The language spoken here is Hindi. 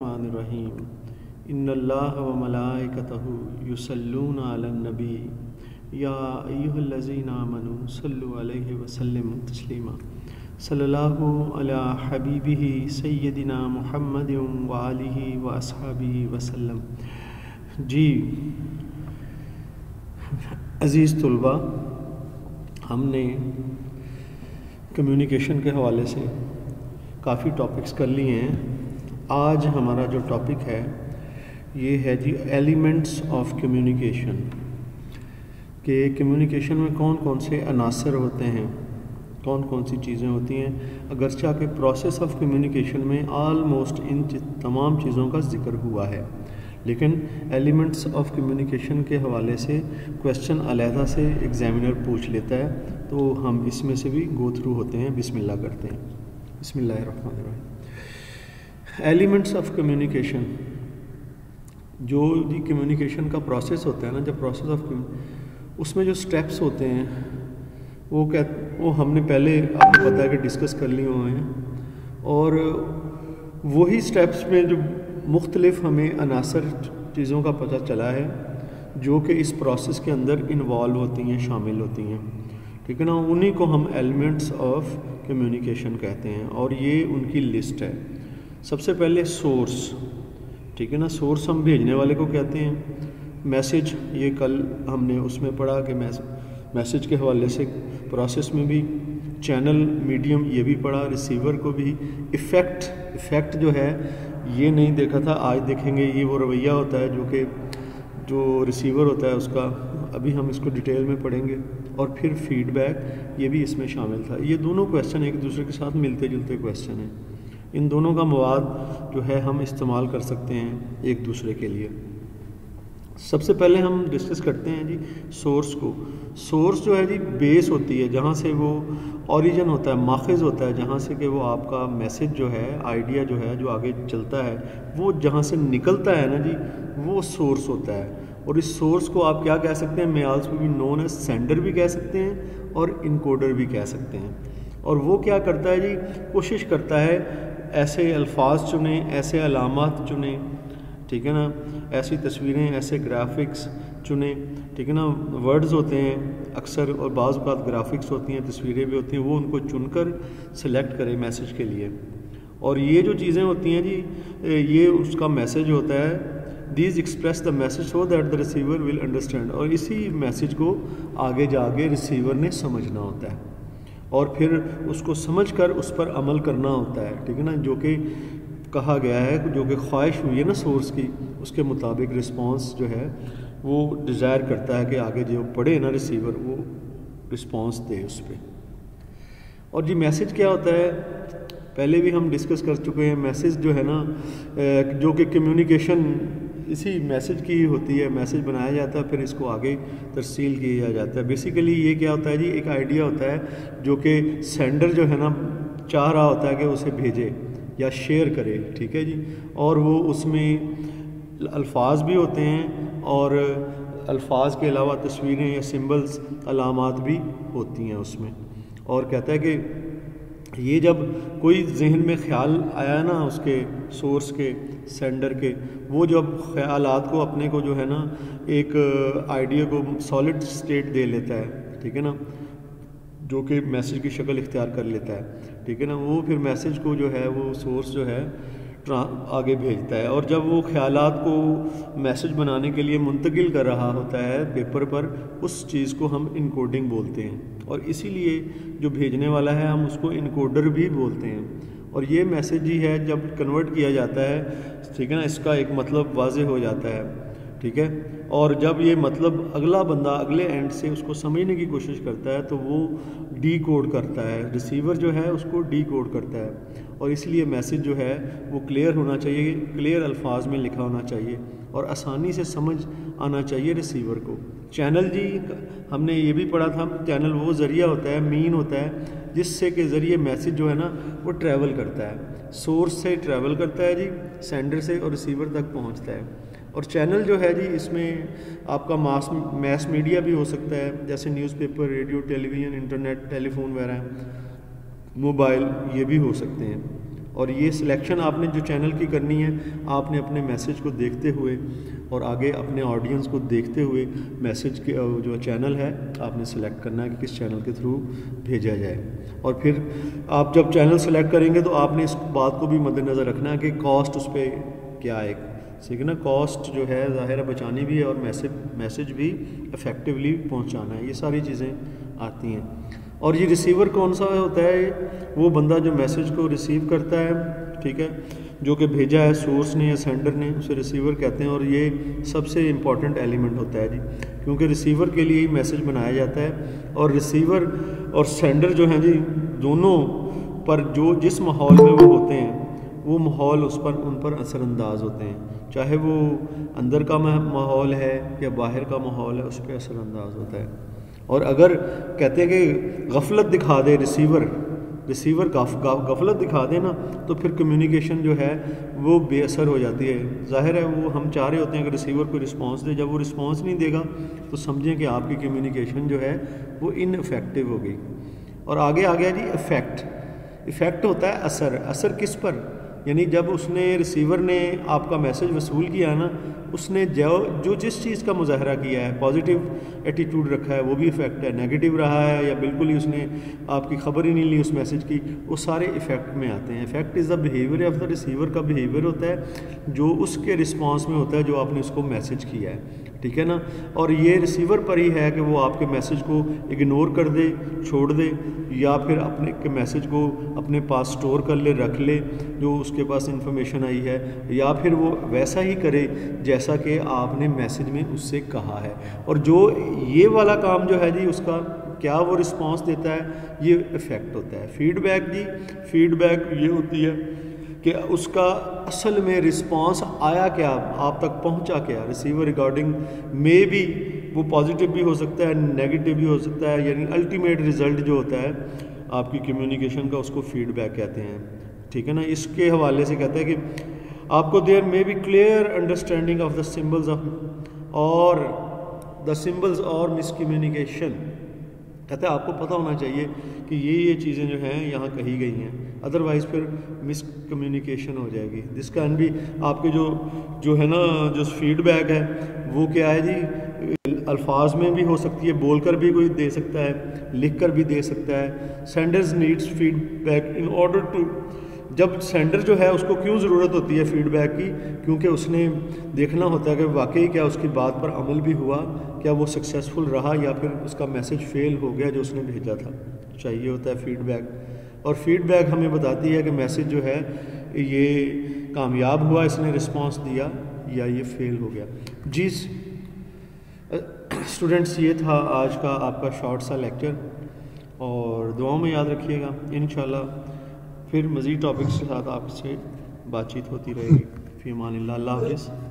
रहीम इन्नल्लाह व मलाइकतहु युसल्लून अलन नबी या अय्युहल्लज़ीना आमनू सल्लु अलैहि वसल्लम तस्लीमा सल्लल्लाहु अला हबीबिही सय्यदिना मुहम्मद व जी अज़ीज़ तलबा हमने कम्युनिकेशन के हवाले से काफ़ी टॉपिक्स कर लिए हैं। आज हमारा जो टॉपिक है, ये है जी एलिमेंट्स ऑफ़ कम्युनिकेशन कि कम्युनिकेशन में कौन कौन से अनासर होते हैं कौन कौन सी चीज़ें होती हैं। अगरचा के प्रोसेस ऑफ़ कम्युनिकेशन में आलमोस्ट इन तमाम चीज़ों का ज़िक्र हुआ है। लेकिन एलिमेंट्स ऑफ़ कम्युनिकेशन के हवाले से क्वेश्चन अलहदा से एग्ज़ामिनर पूछ लेता है तो हम इसमें से भी गो थ्रू होते हैं। बिस्मिल्लाह करते हैं। बिस्मिल्लाह एलिमेंट्स ऑफ़ कम्युनिकेशन, जो जी कम्युनिकेशन का प्रोसेस होता है ना, जब प्रोसेस ऑफ़ उसमें जो स्टेप्स होते हैं, वो कह वो हमने पहले आपको पता है कि डिस्कस कर लिए हुए हैं। और वही स्टेप्स में जो मुख्तलिफ़ हमें अनासर चीज़ों का पता चला है, जो कि इस प्रोसेस के अंदर इन्वॉल्व होती हैं, शामिल होती हैं। ठीक है ना? उन्हीं को हम एलिमेंट्स ऑफ़ कम्युनिकेशन कहते हैं, और ये उनकी लिस्ट है। सबसे पहले सोर्स ठीक है ना? सोर्स हम भेजने वाले को कहते हैं। मैसेज ये कल हमने उसमें पढ़ा कि मैसेज के हवाले से प्रोसेस में भी चैनल मीडियम ये भी पढ़ा रिसीवर को भी। इफ़ेक्ट इफ़ेक्ट जो है, ये नहीं देखा था, आज देखेंगे। ये वो रवैया होता है जो कि, जो रिसीवर होता है उसका, अभी हम इसको डिटेल में पढ़ेंगे। और फिर फीडबैक ये भी इसमें शामिल था। ये दोनों क्वेश्चन एक दूसरे के साथ मिलते जुलते क्वेश्चन हैं। इन दोनों का मवाद जो है हम इस्तेमाल कर सकते हैं एक दूसरे के लिए। सबसे पहले हम डिस्कस करते हैं जी सोर्स को। सोर्स जो है जी बेस होती है, जहाँ से वो ओरिजिन होता है, माखज़ होता है, जहाँ से कि वो आपका मैसेज जो है आइडिया जो है, जो आगे चलता है, वो जहाँ से निकलता है ना जी, वो सोर्स होता है। और इस सोर्स को आप क्या कह सकते हैं? मे आल्सो भी नोन है सेंडर भी कह सकते हैं और इनकोडर भी कह सकते हैं। और वो क्या करता है जी? कोशिश करता है ऐसे अल्फाज चुने, ऐसे अलामत चुने, ठीक है ना? ऐसी तस्वीरें, ऐसे ग्राफिक्स चुने, ठीक है ना? वर्ड्स होते हैं अक्सर और बाज़ बात ग्राफिक्स होती हैं, तस्वीरें भी होती हैं, वो उनको चुनकर सेलेक्ट करें मैसेज के लिए। और ये जो चीज़ें होती हैं जी, ये उसका मैसेज होता है। These express the message so that the receiver will understand और इसी मैसेज को आगे जाके रिसीवर ने समझना होता है। और फिर उसको समझ कर उस पर अमल करना होता है, ठीक है ना? जो कि कहा गया है, जो कि ख्वाहिश हुई है ना सोर्स की, उसके मुताबिक रिस्पांस जो है, वो डिज़ायर करता है कि आगे जो पढ़े ना रिसीवर वो रिस्पांस दे उस पर और जी मैसेज क्या होता है? पहले भी हम डिस्कस कर चुके हैं मैसेज जो है ना जो कि कम्युनिकेशन इसी मैसेज की होती है मैसेज बनाया जाता है, फिर इसको आगे तरसील किया जाता है। बेसिकली ये क्या होता है जी? एक आइडिया होता है जो कि सेंडर जो है ना, चाह रहा होता है कि उसे भेजे या शेयर करे, ठीक है जी? और वो उसमें अल्फाज भी होते हैं और अल्फाज के अलावा तस्वीरें या सिंबल्स अलामत भी होती हैं उसमें। और कहता है कि ये जब कोई जहन में ख्याल आया ना उसके सोर्स के सेंडर के, वो जब ख्यालात को अपने को जो है ना एक आइडिया को सॉलिड स्टेट दे लेता है, ठीक है ना? जो कि मैसेज की शक्ल इख्तियार कर लेता है, ठीक है ना? वो फिर मैसेज को जो है, वो सोर्स जो है आगे भेजता है और जब वो ख्याल को मैसेज बनाने के लिए मुंतकिल कर रहा होता है पेपर पर, उस चीज़ को हम इनकोडिंग बोलते हैं। और इसीलिए जो भेजने वाला है, हम उसको इनकोडर भी बोलते हैं। और ये मैसेज ही है, जब कन्वर्ट किया जाता है, ठीक है ना, इसका एक मतलब वाज हो जाता है। ठीक है? और जब ये मतलब अगला बंदा अगले एंड से उसको समझने की कोशिश करता है तो वो डी कोड करता है। रिसीवर जो है, उसको डी कोड करता है। और इसलिए मैसेज जो है, वो क्लियर होना चाहिए क्लियर अल्फाज में लिखा होना चाहिए और आसानी से समझ आना चाहिए रिसीवर को। चैनल जी, हमने ये भी पढ़ा था चैनल वो ज़रिया होता है मीन होता है, जिससे के ज़रिए मैसेज जो है ना, वो ट्रैवल करता है। सोर्स से ट्रैवल करता है जी सेंडर से और रिसीवर तक पहुँचता है। और चैनल जो है जी, इसमें आपका मास मैस मीडिया भी हो सकता है, जैसे newspaper radio television internet telephone वगैरह मोबाइल ये भी हो सकते हैं। और ये सिलेक्शन आपने जो चैनल की करनी है, आपने अपने मैसेज को देखते हुए और आगे अपने ऑडियंस को देखते हुए मैसेज के जो चैनल है, आपने सेलेक्ट करना है कि किस चैनल के थ्रू भेजा जाए। और फिर आप जब चैनल सेलेक्ट करेंगे तो आपने इस बात को भी मद्देनज़र रखना है कि कॉस्ट उस पर क्या है ठीक है ना कॉस्ट जो है, ज़ाहिर बचानी भी है और मैसेज मैसेज भी इफ़ेक्टिवली पहुंचाना है। ये सारी चीज़ें आती हैं। और ये रिसीवर कौन सा होता है? वो बंदा जो मैसेज को रिसीव करता है, ठीक है? जो कि भेजा है सोर्स ने या सेंडर ने, उसे रिसीवर कहते हैं और ये सबसे इंपॉर्टेंट एलिमेंट होता है जी। क्योंकि रिसीवर के लिए ही मैसेज बनाया जाता है और रिसीवर और सेंडर जो हैं जी, दोनों पर जो जिस माहौल में वो होते हैं वो माहौल उस पर, उन पर असरानंदाज होते हैं। चाहे वो अंदर का माहौल है या बाहर का माहौल है, उस पर असरानंदाज होता है। और अगर कहते हैं कि गफलत दिखा दे रिसीवर रिसीवर गफलत दिखा दे ना तो फिर कम्युनिकेशन जो है, वो बेअसर हो जाती है। ज़ाहिर है, वो हम चाह रहे होते हैं कि रिसीवर को रिस्पांस दे। जब वो रिस्पांस नहीं देगा तो समझें कि आपकी कम्युनिकेशन जो है, वो इनफेक्टिव हो गई और आगे आ गया जी इफ़ेक्ट इफ़ेक्ट होता है असर। असर किस पर? यानी जब उसने रिसीवर ने आपका मैसेज वसूल किया ना, उसने जो जो जिस चीज़ का मुजाहरा किया है पॉजिटिव एटीट्यूड रखा है, वो भी इफ़ेक्ट है। नेगेटिव रहा है या बिल्कुल ही उसने आपकी खबर ही नहीं ली उस मैसेज की, वो सारे इफ़ेक्ट में आते हैं। Effect is the behaviour of the receiver का बिहेवियर होता है, जो उसके रिस्पॉन्स में होता है, जो आपने उसको मैसेज किया है। ठीक है ना? और ये रिसीवर पर ही है कि वो आपके मैसेज को इग्नोर कर दे, छोड़ दे। या फिर अपने के मैसेज को अपने पास स्टोर कर ले, रख ले, जो उसके पास इंफॉर्मेशन आई है, या फिर वो वैसा ही करे जैसा कि आपने मैसेज में उससे कहा है। और जो ये वाला काम जो है जी, उसका क्या वो रिस्पांस देता है? ये इफ़ेक्ट होता है। फीडबैक जी फीडबैक ये होती है कि उसका असल में रिस्पांस आया क्या? आप तक पहुँचा क्या? रिसीवर रिगार्डिंग मे भी वो पॉजिटिव भी हो सकता है नेगेटिव भी हो सकता है, यानी अल्टीमेट रिज़ल्ट जो होता है, आपकी कम्युनिकेशन का उसको फीडबैक कहते हैं। ठीक है ना? इसके हवाले से कहते हैं कि आपको there may be clear understanding of the symbols of और द सिम्बल्स और मिसकम्युनिकेशन कहते हैं, आपको पता होना चाहिए कि ये ये चीज़ें जो हैं, यहाँ कही गई हैं। अदरवाइज़ फिर मिस कम्युनिकेशन हो जाएगी। दिस कैन भी आपके जो जो है ना, जो फीडबैक है, वो क्या है जी? अल्फाज में भी हो सकती है, बोलकर भी कोई दे सकता है लिख कर भी दे सकता है। Senders needs feedback in order to जब सेंडर जो है, उसको क्यों ज़रूरत होती है फीडबैक की? क्योंकि उसने देखना होता है कि वाकई क्या उसकी बात पर अमल भी हुआ, क्या वो सक्सेसफुल रहा, या फिर उसका मैसेज फेल हो गया जो उसने भेजा था। चाहिए होता है फीडबैक और फीडबैक हमें बताती है कि मैसेज जो है, ये कामयाब हुआ, इसने रिस्पांस दिया या ये फेल हो गया। जी स्टूडेंट्स ये था आज का आपका शॉर्ट सा लेक्चर और दुआओं में याद रखिएगा। इन फिर मज़ीद टॉपिक्स के साथ आपसे बातचीत होती रहेगी। फ़ी मान अल्लाह हाफ़